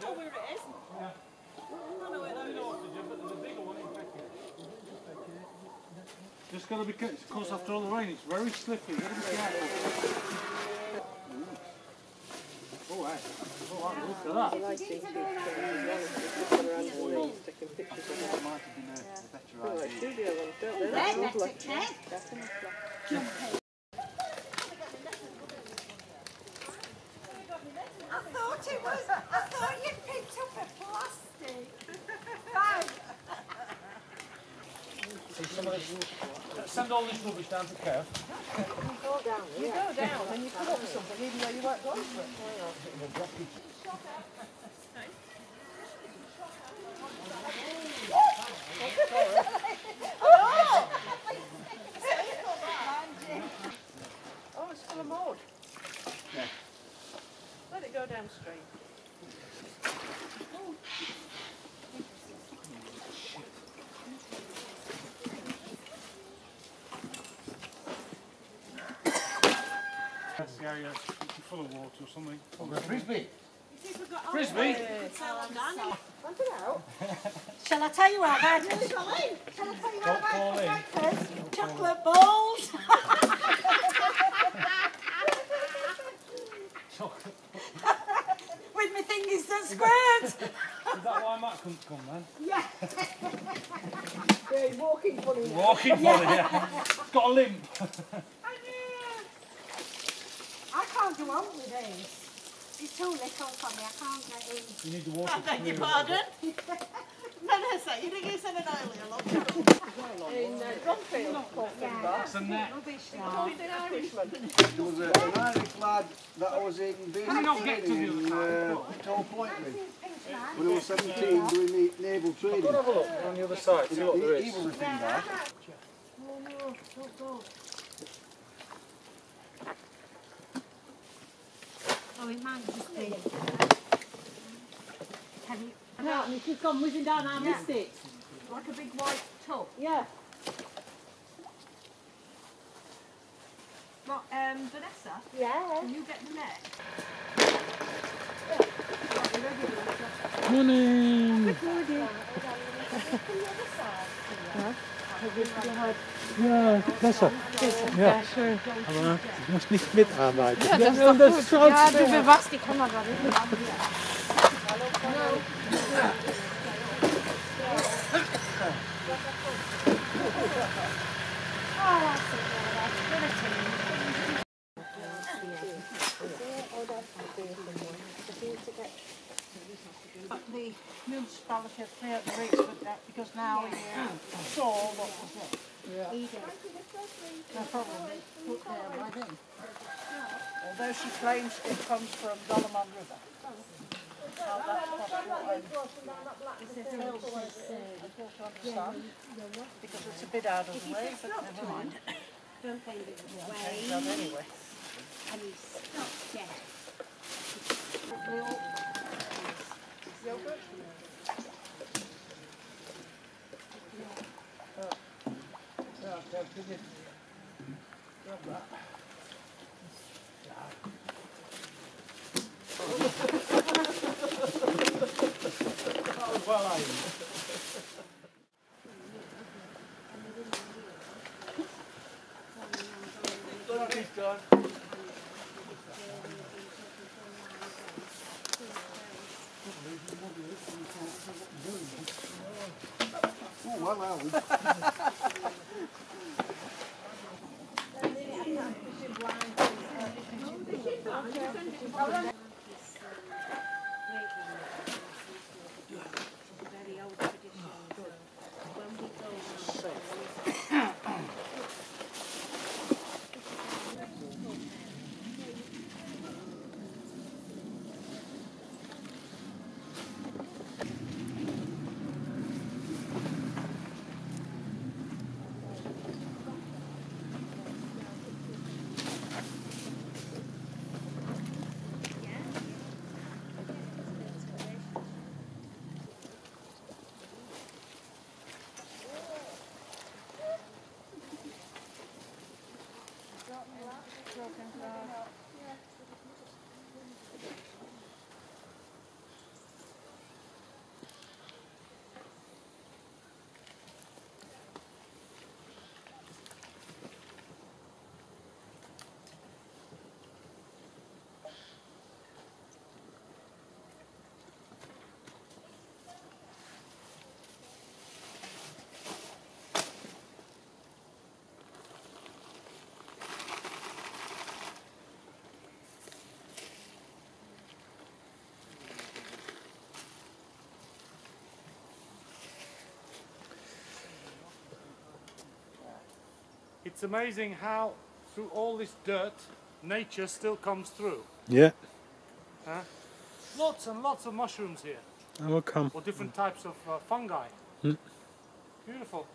know where it is. I know where that is. Just got to be careful, of course, after all the rain, it's very slippery. Got to be careful. Oh, hey. Oh, wow, look at that. I see people walking around taking pictures of That might have been a, a better Oh, like studio ones, don't they? They're That's next lovely. to I thought it was. I thought you picked up a plastic bag. See, some of this, send all this rubbish down to Kev. You go down you go down, and you come up something even though you weren't going for it. Oh, it's full of mold. Yeah. Let it go downstream. The area full of water or something. Frisbee. Frisbee? Want it out? Shall I tell you what I've had? Shall I tell you what I've in. had for breakfast? Chocolate balls. With my fingers that squirt. Is that why Matt couldn't come then? yeah. Yeah, he's walking funny. Walking for it, yeah. It's got a limp. I can't go on with this. It's too little for me. I can't get in. You need the water to beg your clear it. pardon? Vanessa, you think you said it earlier, look. In uh, Bromfield, called Finbar. It's a net. Rubbish he's an Irishman. There was a, an Irish lad that was in Can you not get basic to the training in side? uh, Torpoint. When he was 17 doing the naval training. Go have a look on the other side, see what there He, he was a thing there. Oh no, don't go. Oh, it just be. Have you? No, and it's just gone whizzing down, I missed it. Like a big white tub. Yeah. What, um, Vanessa, Yeah. can you get the net? Morning! Good Morning. Ja, besser. Ja, schön. Aber du musst nicht mitarbeiten. Ja, das ist doch das gut. Ja, du bewachst die Kamera nicht. But have cleared the rates with that because now he saw what was there. No problem, put there by then. Although she claims it comes from Dalaman River. Now that's possible, and difficult to understand, because it's a bit out of the way, but never mind. Don't find it that anyway. and he's stopped dead. Well, I Oh, well, well. Very 감사합니다. It's amazing how through all this dirt, nature still comes through. Yeah, Huh? Lots and lots of mushrooms here, I will come. or different types of uh, fungi. Hmm. Beautiful.